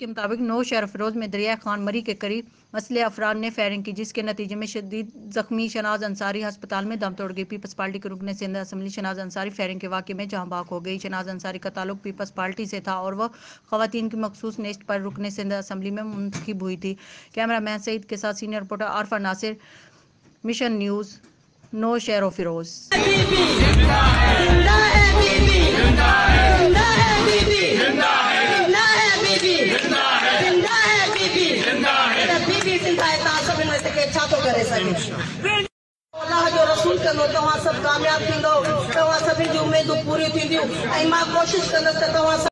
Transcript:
के मुताबिक नौ शहर फरोज में दरिया खान मरी के करीब मसले अफराद ने फायरिंग की, जिसके नतीजे में शदीद जख्मी शनाज अंसारी अस्पताल में दम तोड़ गई। पीपल्स पार्टी के रुकने सिंध असम्बली शनाज अंसारी फायरिंग के वाक़े में जहाँ बाक हो गई। शनाज अंसारी का ताल्लुक पीपल्स पार्टी से था और वह खातन की मखसूस नेस्ट पर रुकने सिंध असम्बली में मुंतखब हुई थी। कैमरा मैन सईद के साथ senior reporter Arfa Nasir, mission news, no Sher Firoz. छा थो करे सघे अलाह जो रसूल कंदो तव्हां सभु कामयाबु थींदो तव्हां सभिनि जूं उमेदूं पूरियूं थींदियूं ऐं माँ कोशिशि कंदसि त तव्हां